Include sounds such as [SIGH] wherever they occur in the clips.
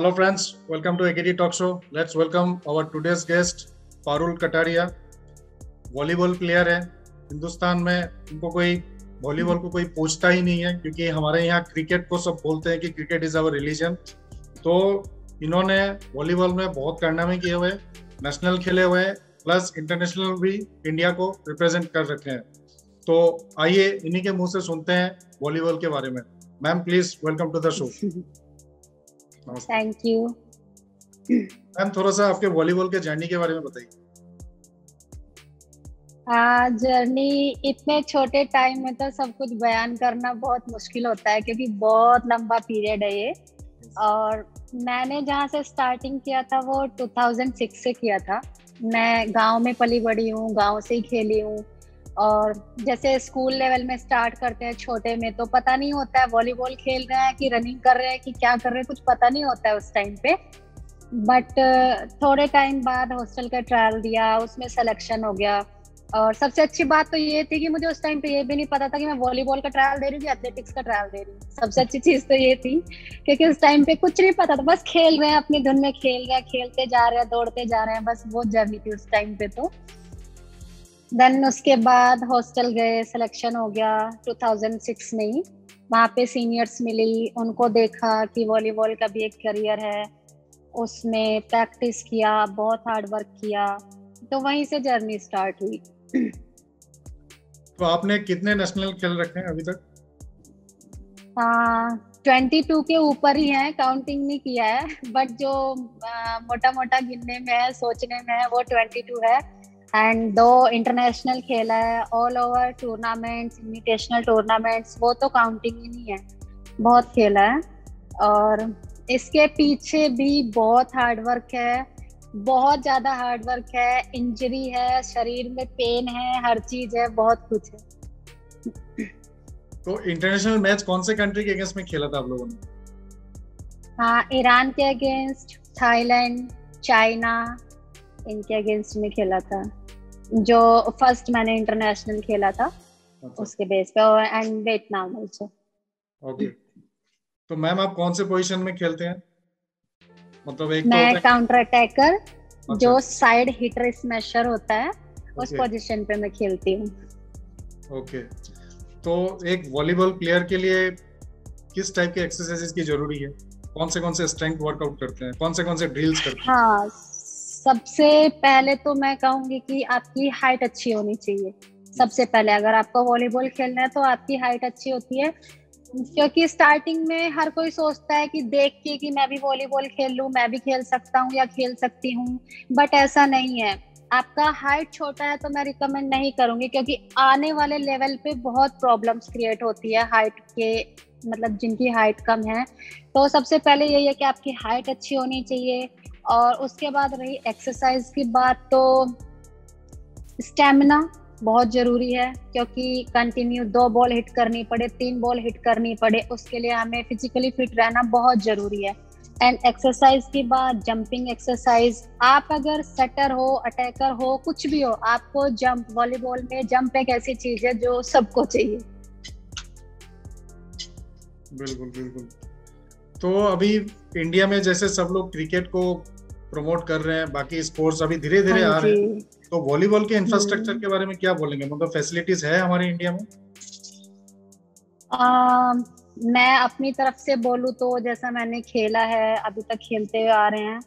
Hello friends, welcome to AKT Talk Show. Let's welcome our today's guest, Parul Kataria. Volleyball player है। हिंदुस्तान में उनको कोई volleyball को कोई पूछता ही नहीं है क्योंकि हमारे यहाँ क्रिकेट को सब बोलते हैं कि क्रिकेट इज़ अवर रिलीजन तो इन्होंने वॉलीबॉल में बहुत कारनामे किए हुए नेशनल खेले हुए प्लस इंटरनेशनल भी इंडिया को रिप्रेजेंट कर रखे हैं। तो आइए इन्हीं के मुँह से सुनते हैं वॉलीबॉल के बारे में। Ma'am please welcome to the show thank you ma'am थोड़ा सा आपके वॉलीबॉल के जर्नी के बारे में बताइए। जर्नी इतने छोटे टाइम में तो सब कुछ बयान करना बहुत मुश्किल होता है क्योंकि बहुत लंबा पीरियड है ये। और मैंने जहाँ से स्टार्टिंग किया था वो 2006 से किया था। मैं गाँव में पली बड़ी हूँ गाँव से ही खेली हूँ। और जैसे स्कूल लेवल में स्टार्ट करते हैं छोटे में तो पता नहीं होता है वॉलीबॉल खेल रहे हैं कि रनिंग कर रहे हैं कि क्या कर रहे हैं, कुछ पता नहीं होता है उस टाइम पे। बट थोड़े टाइम बाद हॉस्टल का ट्रायल दिया, उसमें सिलेक्शन हो गया। और सबसे अच्छी बात तो ये थी कि मुझे उस टाइम पे ये भी नहीं पता था कि मैं वॉलीबॉल का ट्रायल दे रही हूँ एथलेटिक्स का ट्रायल दे रही हूँ। सबसे अच्छी चीज़ तो ये थी, क्योंकि उस टाइम पे कुछ नहीं पता था, बस खेल रहे हैं, अपनी धुन में खेल रहे हैं, खेलते जा रहे हैं, दौड़ते जा रहे हैं, बस वो जर्नी थी उस टाइम पे तो। देन उसके बाद हॉस्टल गए सिलेक्शन हो गया 2006 में ही। वहाँ पे सीनियर्स मिली उनको देखा कि वॉलीबॉल का भी एक करियर है। उसमें प्रैक्टिस किया बहुत हार्ड वर्क किया। तो वहीं से जर्नी स्टार्ट हुई। तो आपने कितने नेशनल खेल रखे हैं अभी तक? ट्वेंटी टू के ऊपर ही है काउंटिंग नहीं किया है। [LAUGHS] बट जो मोटा मोटा गिनने में है सोचने में है वो ट्वेंटी टू है। एंड दो इंटरनेशनल खेला है all over tournaments invitational tournaments वो तो काउंटिंग ही नहीं है बहुत खेला है और इसके पीछे भी बहुत हार्ड वर्क है बहुत ज़्यादा हार्ड वर्क है इंजरी है शरीर में पेन है हर चीज़ है बहुत कुछ है तो इंटरनेशनल मैच कौन से कंट्री के अगेंस्ट में खेला था आप लोगों ने? हाँ ईरान के अगेंस्ट थाईलैंड चाइना इनके अगेंस्ट में खेला था। जो फ़र्स्ट मैंने इंटरनेशनल खेला था अच्छा। उसके बेस पे और एंड वियतनाम आल्सो ओके तो मैम आप कौन से पोजीशन में खेलते हैं? मतलब एक मैं तो काउंटर अटैकर अच्छा। जो साइड हिटर स्मैशर होता है उस पोजीशन पे मैं खेलती हूँ। ओके तो एक वॉलीबॉल प्लेयर के लिए किस टाइप के एक्सरसाइजेस की ज़रूरी है? कौन से कौन से स्ट्रेंथ वर्कआउट करते हैं? कौन से कौन से ड्रिल्स करते हैं? हाँ सबसे पहले तो मैं कहूँगी कि आपकी हाइट अच्छी होनी चाहिए। सबसे पहले अगर आपको वॉलीबॉल खेलना है तो आपकी हाइट अच्छी होती है। क्योंकि स्टार्टिंग में हर कोई सोचता है कि देख के कि मैं भी वॉलीबॉल खेल लूँ, मैं भी खेल सकता हूँ या खेल सकती हूँ। बट ऐसा नहीं है। आपका हाइट छोटा है तो मैं रिकमेंड नहीं करूँगी क्योंकि आने वाले लेवल पे बहुत प्रॉब्लम्स क्रिएट होती है हाइट के मतलब जिनकी हाइट कम है। तो सबसे पहले यही है कि आपकी हाइट अच्छी होनी चाहिए। और उसके बाद रही एक्सरसाइज की बात तो स्टेमिना बहुत ज़रूरी है, क्योंकि कंटिन्यू दो बॉल हिट करनी पड़े, तीन बॉल हिट करनी पड़े, उसके लिए हमें फिजिकली फिट रहना बहुत ज़रूरी है। एंड एक्सरसाइज की बात जंपिंग एक्सरसाइज आप अगर सेटर हो अटैकर हो, कुछ भी हो, आपको जंप वॉलीबॉल में जंप एक ऐसी चीज़ है जो सबको चाहिए। बिल्कुल बिल्कुल। तो अभी इंडिया में जैसे सब लोग क्रिकेट को प्रमोट कर रहे हैं बाकी स्पोर्ट्स अभी धीरे धीरे हाँ आ रहे हैं। तो वॉलीबॉल के इंफ्रास्ट्रक्चर हम्म। के बारे में क्या बोलेंगे? मतलब फैसिलिटीज़ है हमारे इंडिया में? आ, मैं अपनी तरफ़ से बोलूँ तो जैसा मैंने खेला है अभी तक खेलते हुए आ रहे हैं।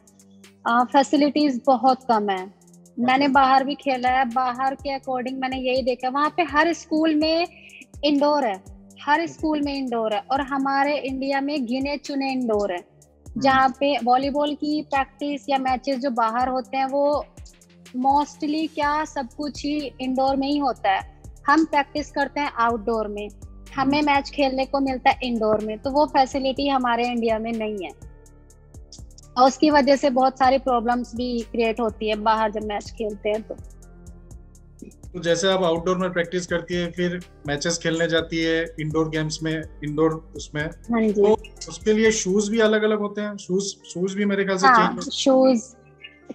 फैसिलिटीज़ बहुत कम है। मैंने बाहर भी खेला है बाहर के अकॉर्डिंग मैंने यही देखा वहाँ पे हर स्कूल में इंडोर है हर स्कूल में इंडोर है और हमारे इंडिया में गिने चुने इंडोर है। जहाँ पे वॉलीबॉल की प्रैक्टिस या मैचेस जो बाहर होते हैं वो मोस्टली क्या सब कुछ ही इंडोर में ही होता है। हम प्रैक्टिस करते हैं आउटडोर में। हमें मैच खेलने को मिलता है इंडोर में तो वो फैसिलिटी हमारे इंडिया में नहीं है। और उसकी वजह से बहुत सारी प्रॉब्लम्स भी क्रिएट होती है बाहर जब मैच खेलते हैं तो। तो जैसे आप आउटडोर में प्रैक्टिस करती है फिर मैचेस खेलने जाती है इंडोर गेम्स में इंडोर उसमें हाँ तो उसके लिए शूज़ भी अलग अलग होते हैं शूज़ शूज़ भी मेरे ख्याल से हाँ, शूज़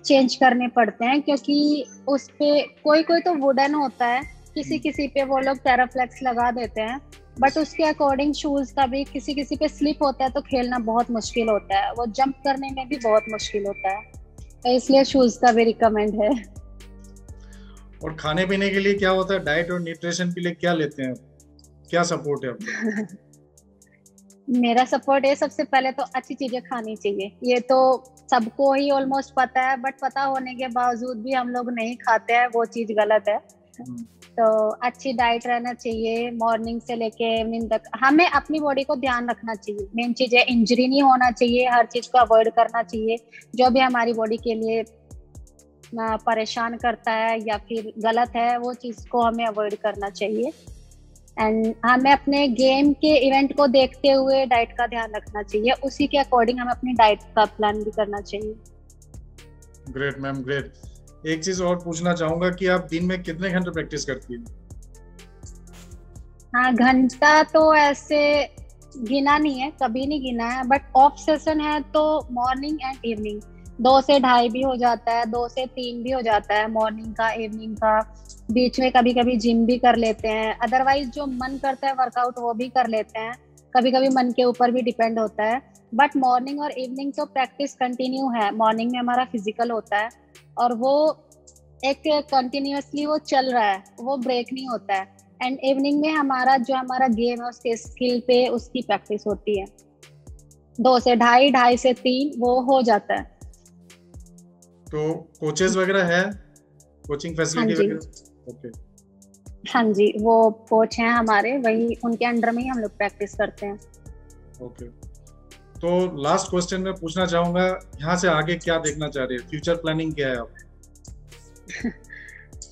चेंज करने पड़ते हैं क्योंकि उस पे कोई कोई तो वुडन होता है किसी। किसी पे वो लोग टेराफ्लेक्स लगा देते हैं बट उसके अकॉर्डिंग शूज़ का भी किसी किसी पे स्लिप होता है तो खेलना बहुत मुश्किल होता है वो जंप करने में भी बहुत मुश्किल होता है तो इसलिए शूज़ का भी रिकमेंड है और खाने पीने के लिए क्या होता है? डाइट और न्यूट्रिशन के लिए क्या लेते हैं? क्या सपोर्ट है आपका? [LAUGHS] मेरा सपोर्ट है सबसे पहले तो अच्छी चीज़ें खानी चाहिए। ये तो सबको ही ऑलमोस्ट पता है बट पता होने के बावजूद भी हम लोग नहीं खाते हैं वो चीज़ गलत है। हम्म। तो अच्छी डाइट रहना चाहिए मॉर्निंग से लेके इवनिंग तक। हमें अपनी बॉडी को ध्यान रखना चाहिए। मेन चीज़ है इंजरी नहीं होना चाहिए हर चीज़ को अवॉइड करना चाहिए जो भी हमारी बॉडी के लिए परेशान करता है या फिर गलत है वो चीज़ को हमें अवॉइड करना चाहिए। एंड हमें अपने गेम के इवेंट को देखते हुए डाइट का ध्यान रखना चाहिए। उसी के अकॉर्डिंग हमें अपनी डाइट का प्लान भी करना चाहिए। ग्रेट मैम ग्रेट एक चीज़ और पूछना चाहूँगा कि आप दिन में कितने घंटे प्रैक्टिस करती हैं? हाँ घंटा तो ऐसे गिना नहीं है कभी नहीं गिना है बट ऑफ़ सेशन है तो मॉर्निंग एंड इवनिंग दो से ढाई भी हो जाता है, दो से तीन भी हो जाता है मॉर्निंग का इवनिंग का। बीच में कभी कभी जिम भी कर लेते हैं। अदरवाइज़ जो मन करता है वर्कआउट वो भी कर लेते हैं। कभी कभी मन के ऊपर भी डिपेंड होता है। बट मॉर्निंग और इवनिंग तो प्रैक्टिस कंटिन्यू है। मॉर्निंग में हमारा फ़िज़िकल होता है और वो एक कंटिन्यूसली वो चल रहा है। वो ब्रेक नहीं होता है। एंड इवनिंग में हमारा, जो हमारा गेम है, उसके स्किल पे उसकी प्रैक्टिस होती है। दो से ढाई ढाई से तीन वो हो जाता है। तो कोचेस वगैरह है? कोचिंग फैसिलिटी वगैरह? ओके हाँ जी वो कोच हैं हमारे वही उनके अंडर में ही हम लोग प्रैक्टिस करते हैं। ओके तो लास्ट क्वेश्चन मैं पूछना चाहूँगा यहाँ से आगे क्या देखना चाह रहे हैं? फ्यूचर प्लानिंग क्या है आप? [LAUGHS]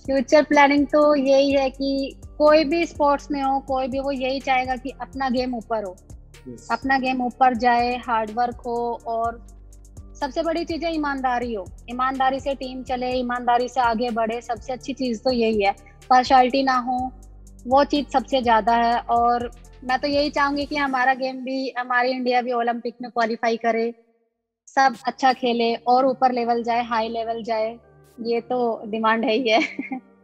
फ्यूचर प्लानिंग तो यही है कि कोई भी स्पोर्ट्स में हो कोई भी वो यही चाहेगा कि अपना गेम ऊपर हो। Yes. अपना गेम ऊपर जाए हार्ड वर्क हो और सबसे बड़ी चीज़ है ईमानदारी हो। ईमानदारी से टीम चले, ईमानदारी से आगे बढ़े, सबसे अच्छी चीज़ तो यही है। पार्शलिटी ना हो, वो चीज़ सबसे ज़्यादा है। और मैं तो यही चाहूँगी कि हमारा गेम भी, हमारी इंडिया भी ओलंपिक में क्वालिफाई करे, सब अच्छा खेले और ऊपर लेवल जाए हाई लेवल जाए, ये तो डिमांड है ही है। [LAUGHS]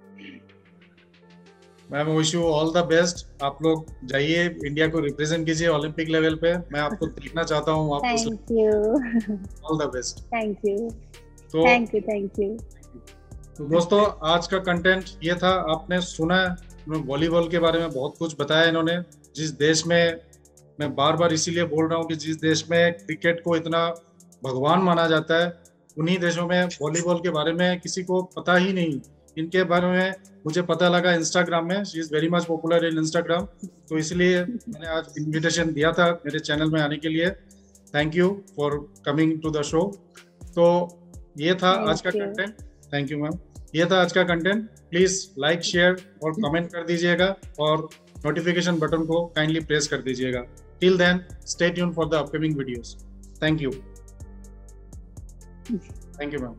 Ma'am wish you all the best आप लोग जाइए इंडिया को रिप्रेजेंट कीजिए ओलंपिक लेवल पे। मैं आपको देखना चाहता हूँ thank you all the best thank you तो थैंक यू थैंक यू तो दोस्तों आज का कंटेंट ये था। आपने सुना वॉलीबॉल के बारे में बहुत कुछ बताया इन्होंने। जिस देश में मैं बार बार इसीलिए बोल रहा हूँ कि जिस देश में क्रिकेट को इतना भगवान माना जाता है उन्हीं देशों में वॉलीबॉल के बारे में किसी को पता ही नहीं। इनके बारे में मुझे पता लगा इंस्टाग्राम में। She is very much popular in Instagram तो इसलिए मैंने आज इनविटेशन दिया था मेरे चैनल में आने के लिए। Thank you for coming to the show तो ये था आज का कंटेंट थैंक यू मैम ये था आज का कंटेंट प्लीज़ लाइक शेयर और कमेंट कर दीजिएगा और नोटिफिकेशन बटन को काइंडली प्रेस कर दीजिएगा। Till then stay tune for the upcoming videos thank you thank you ma'am